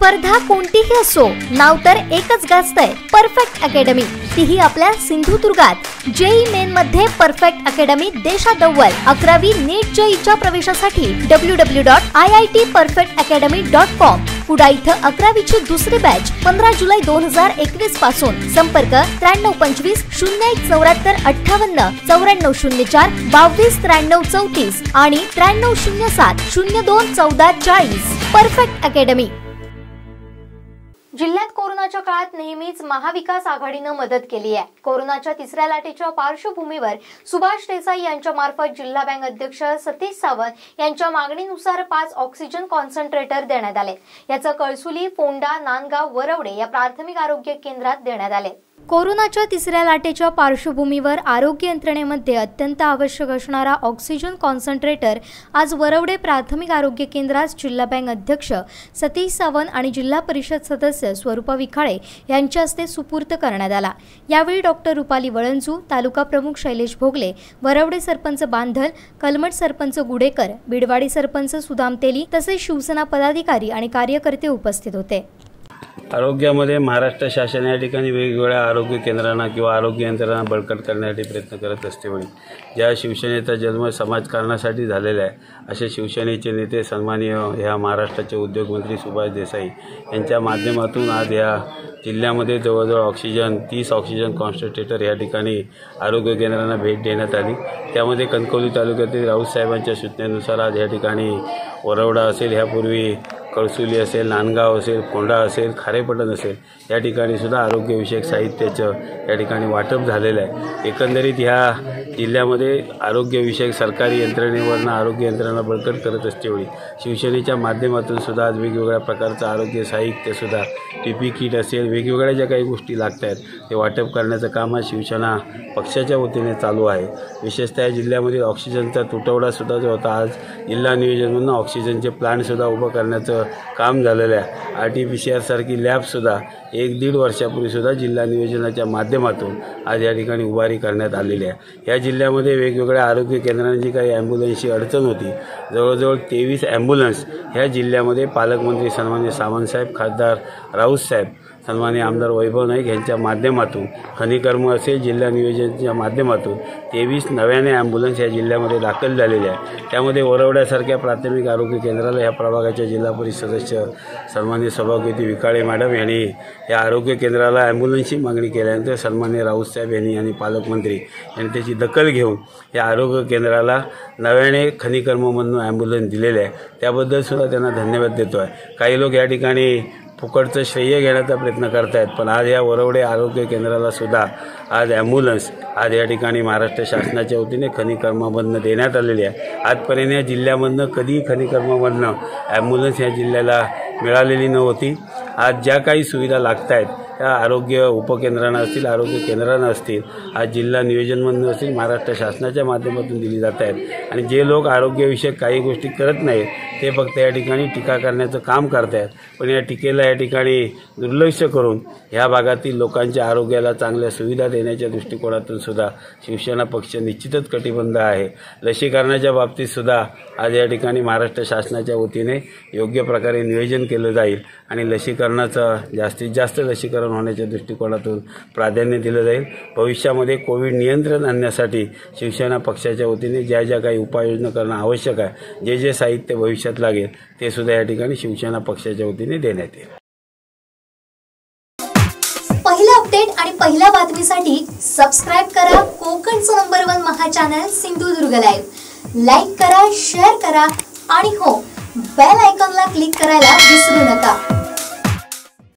स्पर्धा कोणतीही असो नाव तर एकच गाजतंय परफेक्ट अकॅडमी तीही आपल्या सिंधुदुर्गात. जेई मेन मध्ये परफेक्ट अकॅडमी देशात अव्वल अकरावी नीट जेईच्या प्रवेशासाठी W W dot I I T perfect academy dot com कुडा इथं अकरावीची दुसरी बॅच पंधरा जुलै दोन हजार एकवीसपासून. संपर्क त्र्याण्णव पंचवीस शून्य एक चौऱ्याहत्तर अठ्ठावन्न चौऱ्याण्णव शून्य चार बावीस त्र्याण्णव चौतीस आणि त्र्याण्णव शून्य सात शून्य दोन चौदा चाळीस. परफेक्ट अकॅडमी जिल्ह्यात कोरोनाच्या काळात नेहमीच महाविकास आघाडीनं मदत केली आहे. कोरोनाच्या तिसऱ्या लाटेच्या पार्श्वभूमीवर सुभाष देसाई यांच्या मार्फत जिल्हा बँक अध्यक्ष सतीश सावंत यांच्या मागणीनुसार पाच ऑक्सिजन कॉन्सन्ट्रेटर देण्यात आले. याचं कळसुली फोंडा नांदगाव वरवडे या प्राथमिक आरोग्य केंद्रात देण्यात आले. कोरोनाच्या तिसऱ्या लाटेच्या पार्श्वभूमीवर आरोग्य यंत्रणेमध्ये अत्यंत आवश्यक असणारा ऑक्सिजन कॉन्सन्ट्रेटर आज वरवडे प्राथमिक आरोग्य केंद्रात जिल्हा बँक अध्यक्ष सतीश सावंत आणि जिल्हा परिषद सदस्य स्वरूपा विखाळे यांच्या हस्ते सुपूर्त करण्यात आला. यावेळी डॉक्टर रुपाली वळंजू तालुका प्रमुख शैलेश भोगले वरवडे सरपंच बांधल कलमट सरपंच गुडेकर बिडवाडी सरपंच सुदाम तेली तसेच शिवसेना पदाधिकारी आणि कार्यकर्ते उपस्थित होते. आरोग्यामध्ये महाराष्ट्र शासन या ठिकाणी वेगवेगळ्या आरोग्य केंद्रांना किंवा आरोग्य यंत्रणा बळकट करण्यासाठी प्रयत्न करत असते म्हणून ज्या शिवसेनेचा जन्म समाजकारणासाठी झालेला आहे असे शिवसेनेचे नेते सन्माननीय ह्या महाराष्ट्राचे उद्योगमंत्री सुभाष देसाई यांच्या माध्यमातून आज या जिल्ह्यामध्ये जवळजवळ ऑक्सिजन तीस ऑक्सिजन कॉन्सन्ट्रेटर या ठिकाणी आरोग्य केंद्रांना भेट देण्यात आली. त्यामध्ये कणकवली तालुक्यातील राऊत साहेबांच्या सूचनेनुसार आज या ठिकाणी वरवडा असेल. ह्यापूर्वी कळसुली असेल नांदगाव असेल फोंडा असेल खारेपटण असेल या ठिकाणी सुद्धा आरोग्यविषयक साहित्याचं या ठिकाणी वाटप झालेलं आहे. एकंदरीत ह्या जिल्ह्यामध्ये आरोग्यविषयक सरकारी यंत्रणेवरनं आरोग्य यंत्रणा बळकट करत असतेवेळी शिवसेनेच्या माध्यमातून सुद्धा आज वेगवेगळ्या प्रकारचं आरोग्य साहित्यसुद्धा टी पी किट असेल वेगवेगळ्या ज्या काही गोष्टी लागत आहेत ते वाटप करण्याचं काम आज शिवसेना पक्षाच्या वतीने चालू आहे. विशेषतः या जिल्ह्यामध्ये ऑक्सिजनचा तुटवडासुद्धा जो होता आज जिल्हा नियोजनमधून ऑक्सिजनचे प्लांटसुद्धा उभं करण्याचं काम झालेलं आहे. आर टी पी सी आरसारखी लॅबसुद्धा एक दीड वर्षापूर्वीसुद्धा जिल्हा नियोजनाच्या माध्यमातून आज या ठिकाणी उभारी करण्यात आलेली आहे. या जिल्ह्यामध्ये वेगवेगळ्या आरोग्य केंद्रांची काही ॲम्ब्युलन्सची अडचण होती जवळजवळ तेवीस ॲम्ब्युलन्स ह्या जिल्ह्यामध्ये पालकमंत्री सन्मान्य सावंतसाहेब खासदार राऊतसाहेब सन्मान्य आमदार वैभव नाईक यांच्या माध्यमातून खनिकर्म असेल जिल्हा नियोजनच्या माध्यमातून तेवीस नव्याने ॲम्ब्युलन्स या जिल्ह्यामध्ये दाखल झालेले आहे. त्यामध्ये वरवड्यासारख्या प्राथमिक आरोग्य केंद्राला या प्रभागाच्या जिल्हा परिषद सदस्य सन्मान्य सभापती विकाळे मॅडम यांनी या आरोग्य केंद्राला ॲम्ब्युलन्सची मागणी केल्यानंतर सन्मान्य राऊतसाहेब यांनी आणि पालकमंत्री यांनी त्याची दखल घेऊन या आरोग्य केंद्राला नव्याने खनिकर्ममधून ॲम्ब्युलन्स दिलेले आहे. त्याबद्दल सुद्धा त्यांना धन्यवाद देतो आहे काही लोक या ठिकाणी फुकटचं श्रेय घेण्याचा प्रयत्न करतायत पण आज या वरवडे आरोग्य केंद्राला सुद्धा आज ॲम्ब्युलन्स आज या ठिकाणी महाराष्ट्र शासनाच्या वतीने खनिकर्मामधनं देण्यात आलेली आहे. आजपर्यंत या जिल्ह्यामधनं कधीही खनिकर्मामधनं ॲम्ब्युलन्स या जिल्ह्याला मिळालेली नव्हती. आज ज्या काही सुविधा लागत आहेत या आरोग्य उपकेंद्रांना असतील आरोग्य केंद्रांना असतील आज जिल्हा नियोजनमधनं असतील महाराष्ट्र शासनाच्या माध्यमातून दिली जात आहेत. आणि जे लोक आरोग्यविषयक काही गोष्टी करत नाहीत ते फक्त या ठिकाणी टीका करण्याचं काम करत आहेत पण या टीकेला या ठिकाणी दुर्लक्ष करून ह्या भागातील लोकांच्या आरोग्याला चांगल्या सुविधा देण्याच्या दृष्टिकोनातून सुद्धा शिवसेना पक्ष निश्चितच कटिबंध आहे. लसीकरणाच्या बाबतीत सुद्धा आज या ठिकाणी महाराष्ट्र शासनाच्या वतीने योग्य प्रकारे नियोजन केलं जाईल. आणि लसीकरणाचं जास्तीत जास्त लसीकरण होण्याच्या दृष्टिकोनातून प्राधान्य दिलं जाईल. भविष्यामध्ये कोविड नियंत्रण आणण्यासाठी शिवसेना पक्षाच्या वतीने ज्या ज्या काही उपाययोजना करणं आवश्यक आहे जे जे साहित्य भविष्यात लागेल ते सुद्धा या ठिकाणी शिवसेना पक्षाच्या वतीने देण्यात येईल. पहिल्या अपडेट आणि पहिल्या बातमीसाठी सबस्क्राईब करा कोकणचं नंबर वन महा चॅनल सिंधुदुर्ग लाईव्ह लाईक करा शेअर करा आणि हो बेल आयकॉनला क्लिक करायला विसरू नका.